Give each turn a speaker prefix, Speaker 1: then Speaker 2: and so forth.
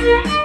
Speaker 1: Yeah.